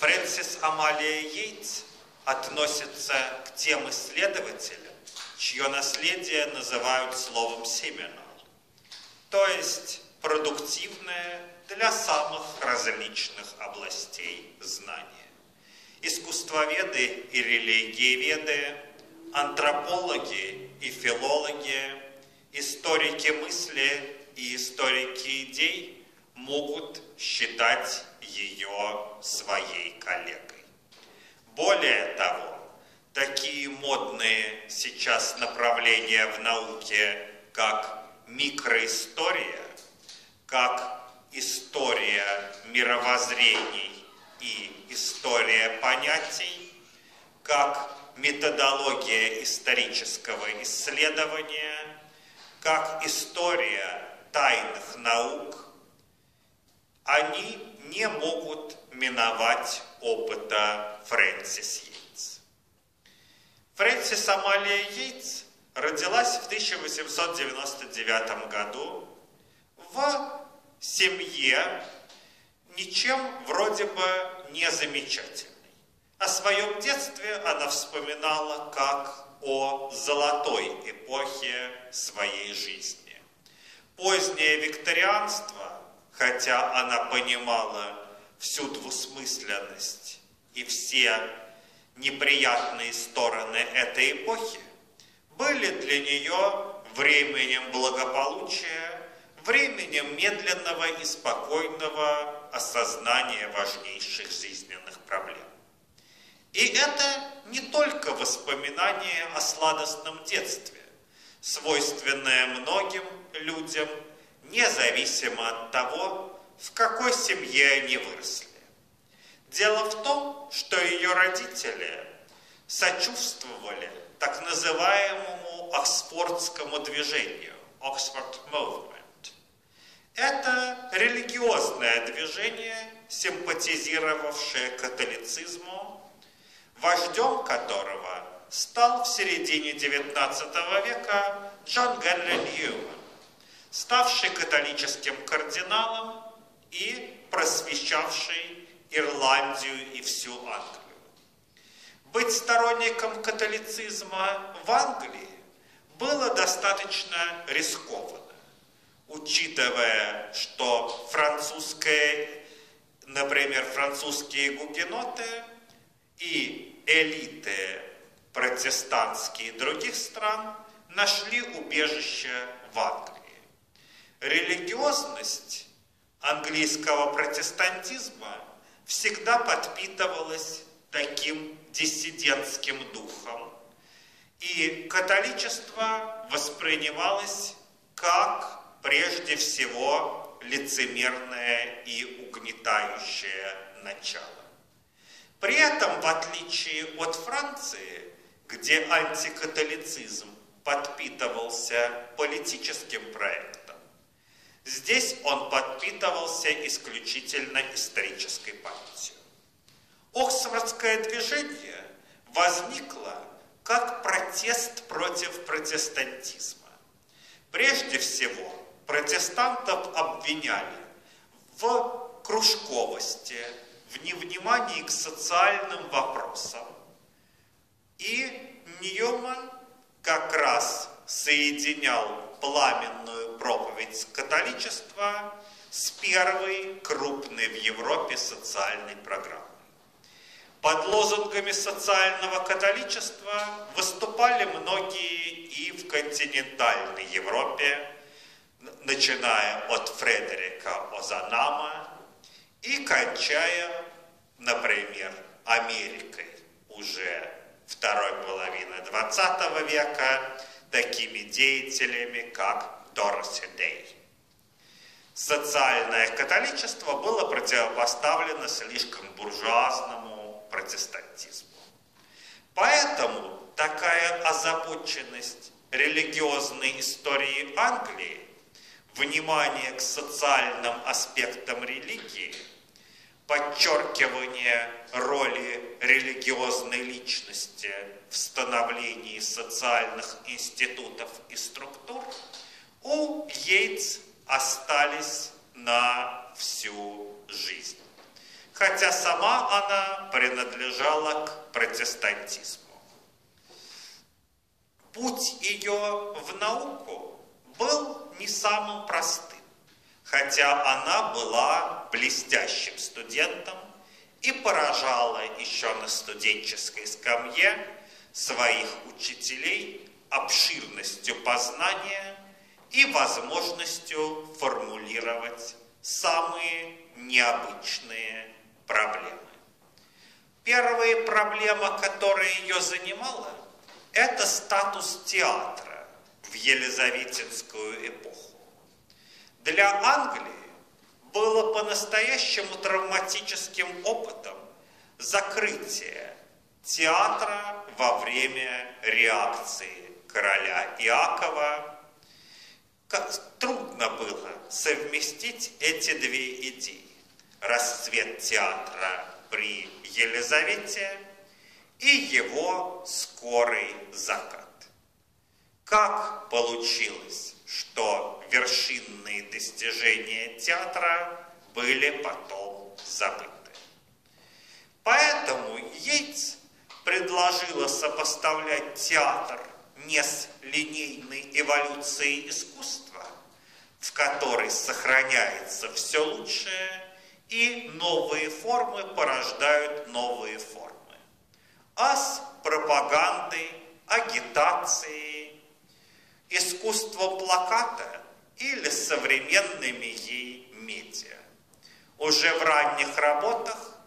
Фрэнсис Амалия Йейтс относится к тем исследователям, чье наследие называют словом «семинал», то есть продуктивное для самых различных областей знания. Искусствоведы и религиеведы, антропологи и филологи, историки мысли и историки идей могут считать ее своей коллегой. Более того, такие модные сейчас направления в науке, как микроистория, как история мировоззрений и история понятий, как методология исторического исследования, как история тайных наук, они не могут миновать опыта Фрэнсис Йейтс. Фрэнсис Амалия Йейтс родилась в 1899 году в семье ничем вроде бы не замечательной. О своем детстве она вспоминала как о золотой эпохе своей жизни. Позднее викторианство, хотя она понимала всю двусмысленность и все неприятные стороны этой эпохи, были для нее временем благополучия, временем медленного и спокойного осознания важнейших жизненных проблем. И это не только воспоминание о сладостном детстве, свойственное многим людям, независимо от того, в какой семье они выросли. Дело в том, что ее родители сочувствовали так называемому Оксфордскому движению, Oxford Movement. Это религиозное движение, симпатизировавшее католицизму, вождем которого стал в середине XIX века Джон Генри Ньюман, ставший католическим кардиналом и просвещавший Ирландию и всю Англию. Быть сторонником католицизма в Англии было достаточно рискованно, учитывая, что французская, например, французские гугеноты и элиты протестантские других стран нашли убежище в Англии. Религиозность английского протестантизма всегда подпитывалась таким диссидентским духом, и католичество воспринималось как прежде всего лицемерное и угнетающее начало. При этом, в отличие от Франции, где антикатолицизм подпитывался политическим проектом, здесь он подпитывался исключительно исторической памятью. Оксфордское движение возникло как протест против протестантизма. Прежде всего, протестантов обвиняли в кружковости, в невнимании к социальным вопросам. И Ньюман как раз соединял пламенную проповедь католичества с первой крупной в Европе социальной программой. Под лозунгами социального католичества выступали многие и в континентальной Европе, начиная от Фредерика Озанама и кончая, например, Америкой уже второй половины 20 века, такими деятелями, как Дороси Дей. Социальное католичество было противопоставлено слишком буржуазному протестантизму. Поэтому такая озабоченность религиозной истории Англии, внимание к социальным аспектам религии, подчеркивание роли религиозной личности в становлении социальных институтов и структур у Йейтс остались на всю жизнь. хотя сама она принадлежала к протестантизму. Путь ее в науку был не самым простым, хотя она была блестящим студентом и поражала еще на студенческой скамье своих учителей обширностью познания и возможностью формулировать самые необычные проблемы. Первая проблема, которая ее занимала, это статус театра в Елизаветинскую эпоху. Для Англии было по-настоящему травматическим опытом закрытие театра во время реакции короля Иакова. Как трудно было совместить эти две идеи. Расцвет театра при Елизавете и его скорый закат. Как получилось, что вершинные достижения театра были потом забыты? Поэтому Йейтс предложила сопоставлять театр не с линейной эволюцией искусства, в которой сохраняется все лучшее, и новые формы порождают новые формы, а с пропагандой, агитацией, искусством плаката или современными ей медиа. Уже в ранних работах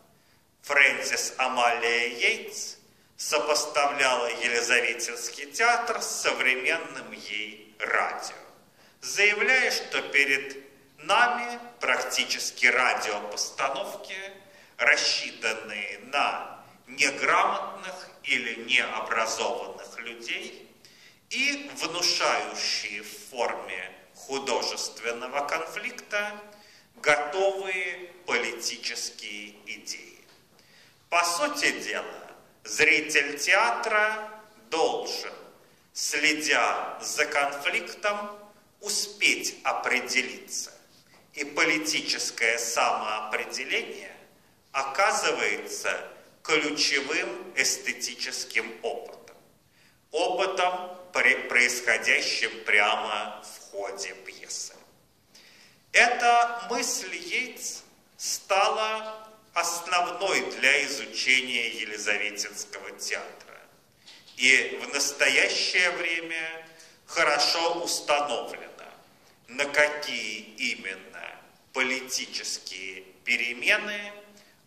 Фрэнсис Амалия Йейтс сопоставляла Елизаветинский театр с современным ей радио, заявляя, что перед нами практически радиопостановки, рассчитанные на неграмотных или необразованных людей и внушающие в форме художественного конфликта готовые политические идеи. По сути дела, Зритель театра должен, следя за конфликтом, успеть определиться. И политическое самоопределение оказывается ключевым эстетическим опытом. Опытом, происходящим прямо в ходе пьесы. Эта мысль Йейтс стала основной для изучения Елизаветинского театра. И в настоящее время хорошо установлено, на какие именно политические перемены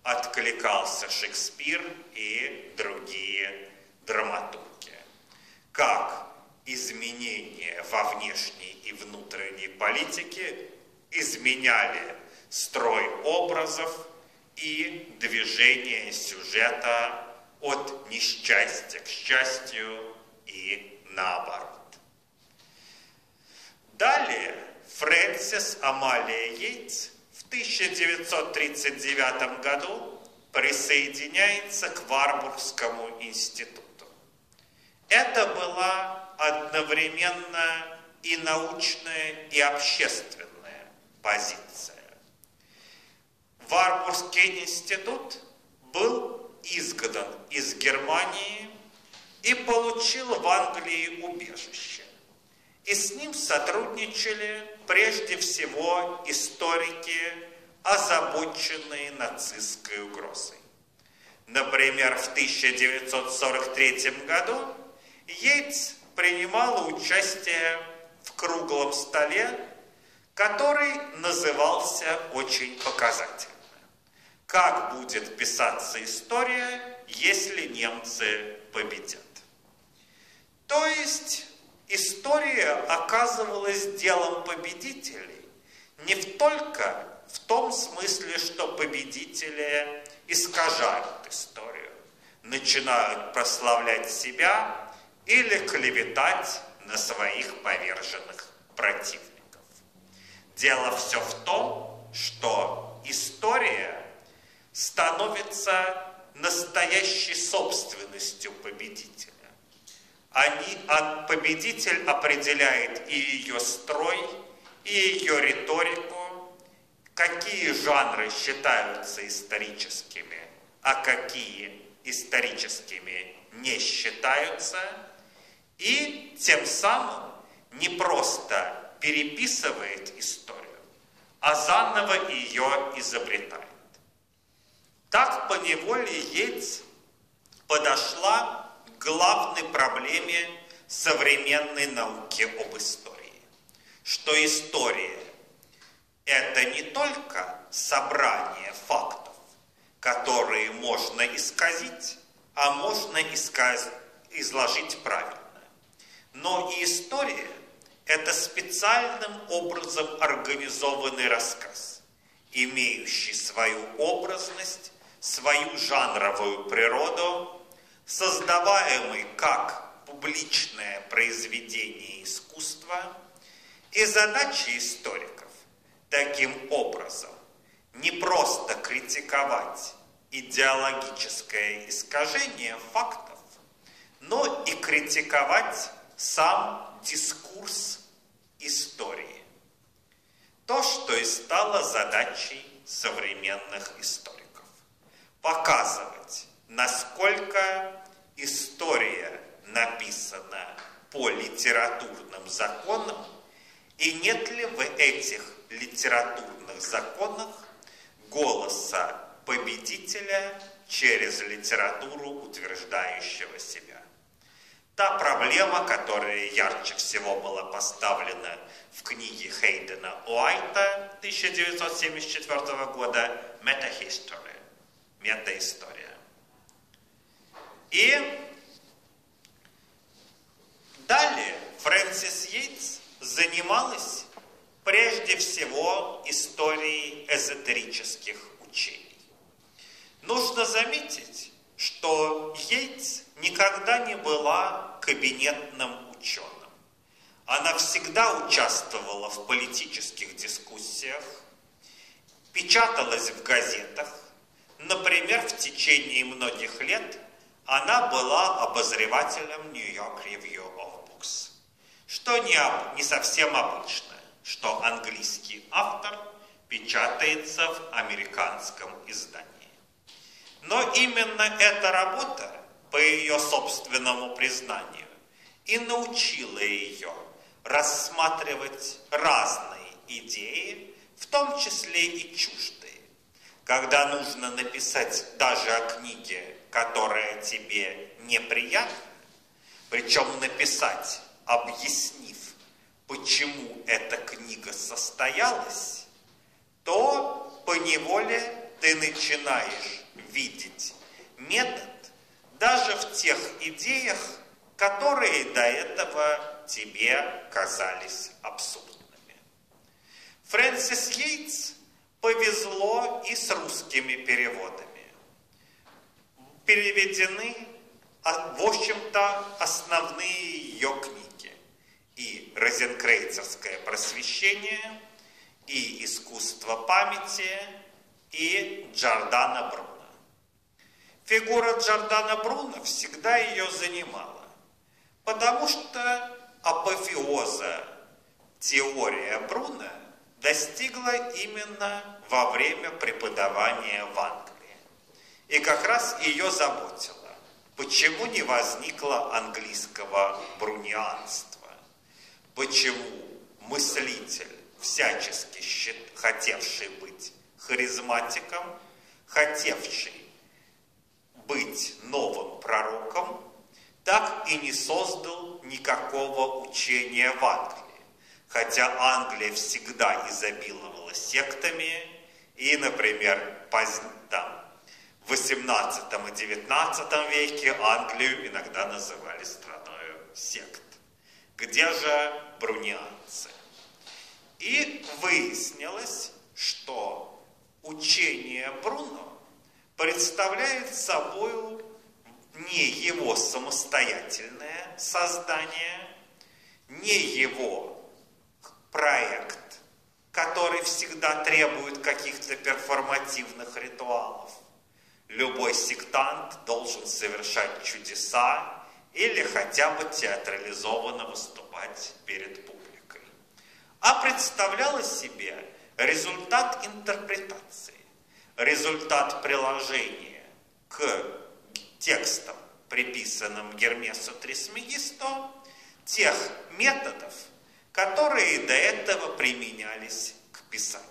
откликался Шекспир и другие драматурги. Как изменения во внешней и внутренней политике изменяли строй образов и движение сюжета от несчастья к счастью и наоборот. Далее Фрэнсис Амалия Йейтс в 1939 году присоединяется к Варбургскому институту. Это была одновременно и научная, и общественная позиция. Варбургский институт был изгнан из Германии и получил в Англии убежище. И с ним сотрудничали прежде всего историки, озабоченные нацистской угрозой. Например, в 1943 году Йейтс принимал участие в круглом столе, который назывался очень показательно как будет писаться история, если немцы победят. То есть история оказывалась делом победителей не только в том смысле, что победители искажают историю, начинают прославлять себя или клеветать на своих поверженных противников. Дело все в том, что история становится настоящей собственностью победителя. Они, а победитель определяет и ее строй, и ее риторику, какие жанры считаются историческими, а какие историческими не считаются, и тем самым не просто переписывает историю, а заново ее изобретает. Так по неволе Ельц подошла к главной проблеме современной науки об истории, что история – это не только собрание фактов, которые можно исказить, а можно исказ... изложить правильно. Но и история – это специальным образом организованный рассказ, имеющий свою образность, свою жанровую природу, создаваемый как публичное произведение искусства, и задача историков таким образом не просто критиковать идеологическое искажение фактов, но и критиковать сам дискурс истории. То, что и стало задачей современных историков. Показывать, насколько история написана по литературным законам, и нет ли в этих литературных законах голоса победителя через литературу утверждающего себя. Та проблема, которая ярче всего была поставлена в книге Хейдена Уайта 1974 года «Metahistory» – метаистория. И далее Фрэнсис Йейтс занималась прежде всего историей эзотерических учений. Нужно заметить, что Йейтс никогда не была кабинетным ученым. Она всегда участвовала в политических дискуссиях, печаталась в газетах. Например, в течение многих лет она была обозревателем New York Review of Books, что не, не совсем обычно, что английский автор печатается в американском издании. Но именно эта работа, по ее собственному признанию, и научила ее рассматривать разные идеи, в том числе и чуждые. Когда нужно написать даже о книге, которая тебе неприятна, причем написать, объяснив, почему эта книга состоялась, то по неволе ты начинаешь видеть метод даже в тех идеях, которые до этого тебе казались абсурдными. Фрэнсис Йейтс повезло и с русскими переводами. Переведены, а, в общем-то, основные ее книги. И «Розенкрейцерское просвещение», и «Искусство памяти», и Джордана Бруно. Фигура Джордана Бруно всегда ее занимала, потому что апофеоза теория Бруно достигла именно во время преподавания в Англии. И как раз ее заботило, почему не возникло английского брунианства, почему мыслитель, всячески хотевший быть харизматиком, хотевший быть новым пророком, так и не создал никакого учения в Англии. Хотя Англия всегда изобиловала сектами, и, например, поз... там, в 18 и 19 веке Англию иногда называли страной сект. Где же брунианцы? И выяснилось, что учение Бруно представляет собой не его самостоятельное создание, не его проект, который всегда требует каких-то перформативных ритуалов. Любой сектант должен совершать чудеса или хотя бы театрализованно выступать перед публикой. А представляла себе результат интерпретации, результат приложения к текстам, приписанным Гермесу Трисмегисту, тех методов, которые до этого применялись к писанию.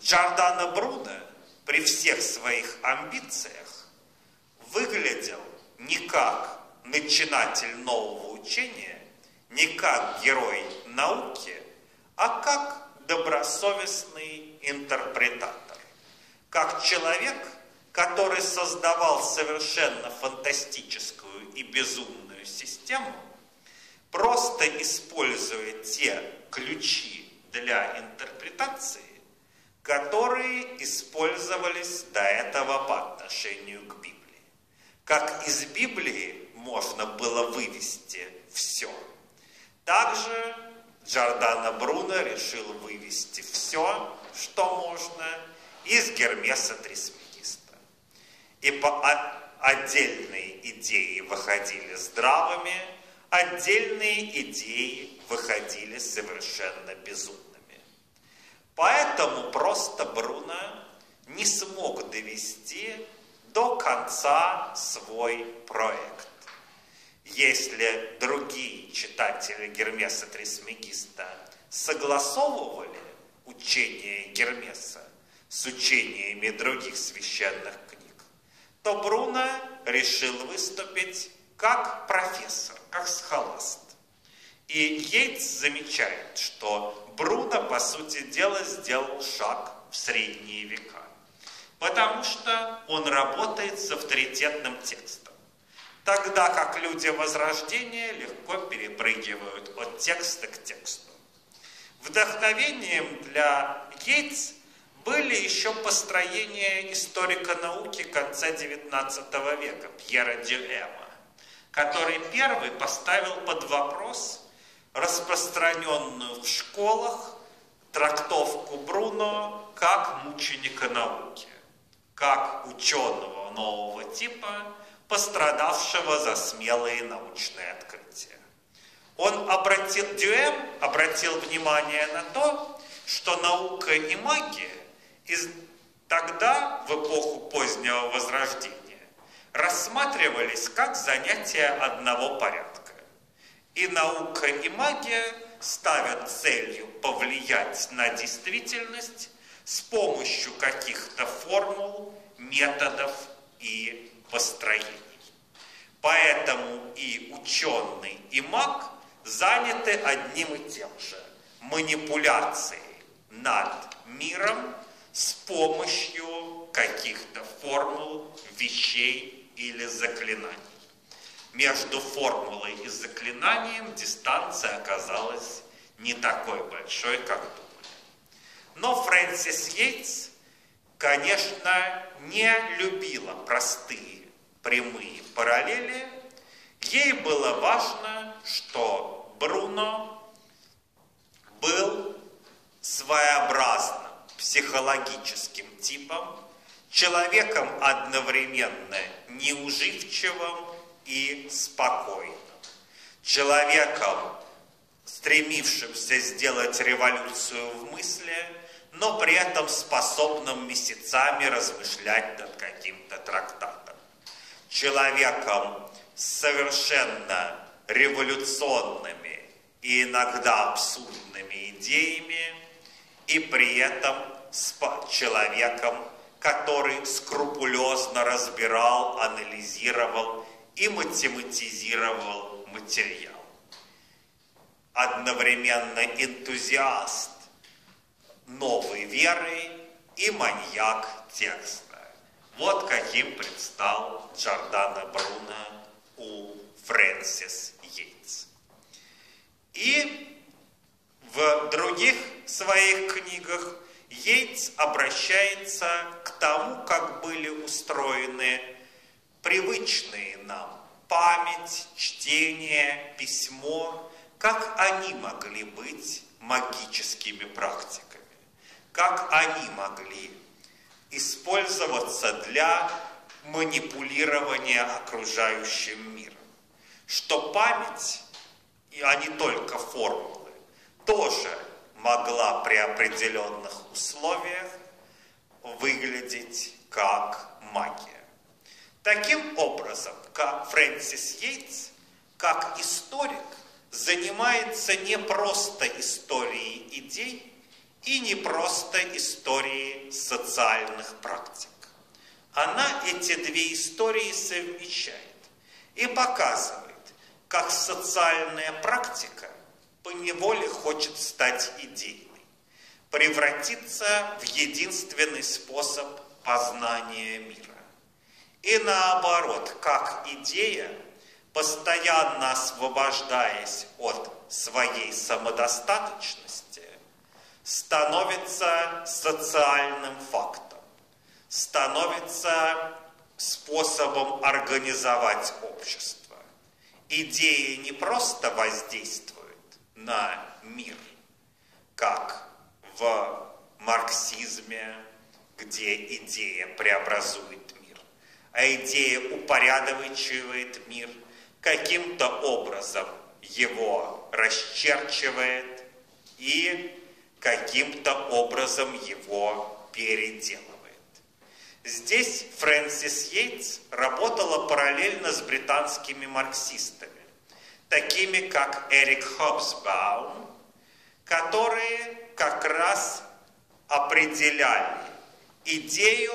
Джордано Бруно при всех своих амбициях выглядел не как начинатель нового учения, не как герой науки, а как добросовестный интерпретатор, как человек, который создавал совершенно фантастическую и безумную систему, просто используя те ключи для интерпретации, которые использовались до этого по отношению к Библии. Как из Библии можно было вывести все. Также Джордано Бруно решил вывести все, что можно, из Гермеса Трисмегиста. И по отдельные идеи выходили здравыми, отдельные идеи выходили совершенно безумными. Поэтому просто Бруно не смог довести до конца свой проект. Если другие читатели Гермеса Трисмегиста согласовывали учение Гермеса с учениями других священных книг, то Бруно решил выступить как профессор, как схоласт. И Йейтс замечает, что Бруно, по сути дела, сделал шаг в средние века потому что он работает с авторитетным текстом. Тогда как люди Возрождения легко перепрыгивают от текста к тексту. Вдохновением для Гейтс были еще построения историка науки конца XIX века Пьера Дюэма, который первый поставил под вопрос распространенную в школах трактовку Бруно как мученика науки как ученого нового типа, пострадавшего за смелые научные открытия. Он обратил, Дюэм обратил внимание на то, что наука и магия из, тогда, в эпоху позднего Возрождения, рассматривались как занятия одного порядка. И наука и магия ставят целью повлиять на действительность с помощью каких-то формул, методов и построений. Поэтому и ученый, и маг заняты одним и тем же – манипуляцией над миром с помощью каких-то формул, вещей или заклинаний. Между формулой и заклинанием дистанция оказалась не такой большой, как думали. Но Фрэнсис Йейтс, конечно, не любила простые прямые параллели. Ей было важно, что Бруно был своеобразным психологическим типом, человеком одновременно неуживчивым и спокойным, человеком, стремившимся сделать революцию в мысли – но при этом способным месяцами размышлять над каким-то трактатом. Человеком с совершенно революционными и иногда абсурдными идеями, и при этом с человеком, который скрупулезно разбирал, анализировал и математизировал материал. Одновременно энтузиаст, новой верой и маньяк текста. Вот каким предстал Джордано Бруно у Фрэнсис Йейтс. И в других своих книгах Йейтс обращается к тому, как были устроены привычные нам память, чтение, письмо, как они могли быть магическими практиками как они могли использоваться для манипулирования окружающим миром. Что память, а не только формулы, тоже могла при определенных условиях выглядеть как магия. Таким образом, как Фрэнсис Йейтс, как историк, занимается не просто историей идей и не просто историей социальных практик. Она эти две истории совмещает и показывает, как социальная практика поневоле хочет стать идейной, превратиться в единственный способ познания мира. И наоборот, как идея, постоянно освобождаясь от своей самодостаточности, становится социальным фактом, становится способом организовать общество. Идея не просто воздействует на мир, как в марксизме, где идея преобразует мир, а идея упорядочивает мир, каким-то образом его расчерчивает и каким-то образом его переделывает. Здесь Фрэнсис Йейтс работала параллельно с британскими марксистами, такими как Эрик Хобсбаум, которые как раз определяли идею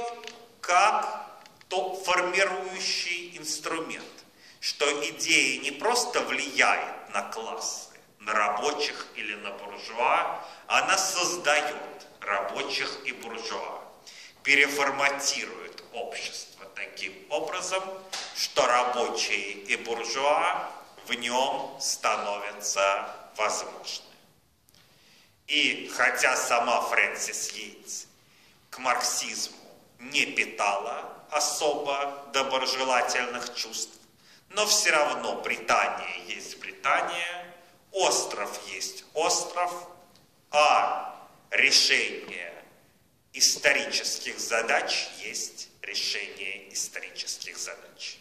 как то формирующий инструмент, что идея не просто влияет на классы, на рабочих или на буржуа, она создает рабочих и буржуа переформатирует общество таким образом, что рабочие и буржуа в нем становятся возможны. И хотя сама Фрэнсис Йейтс к марксизму не питала особо доброжелательных чувств, но все равно Британия есть Британия, остров есть остров, а решение исторических задач есть решение исторических задач.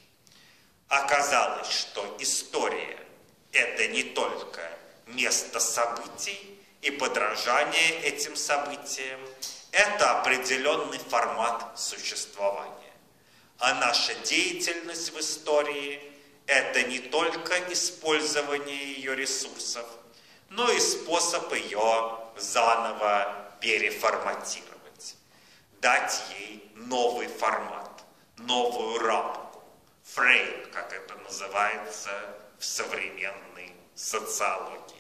Оказалось, что история – это не только место событий и подражание этим событиям, это определенный формат существования. А наша деятельность в истории – это не только использование ее ресурсов, но и способ ее заново переформатировать дать ей новый формат, новую рамку, фрейм, как это называется в современной социологии.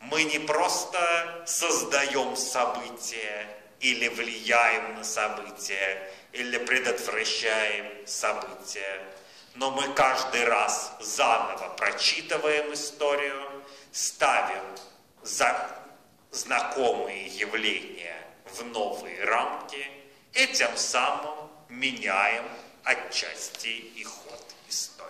Мы не просто создаем события или влияем на события, или предотвращаем события, но мы каждый раз заново прочитываем историю, ставим за знакомые явления в новые рамки и тем самым меняем отчасти и ход истории.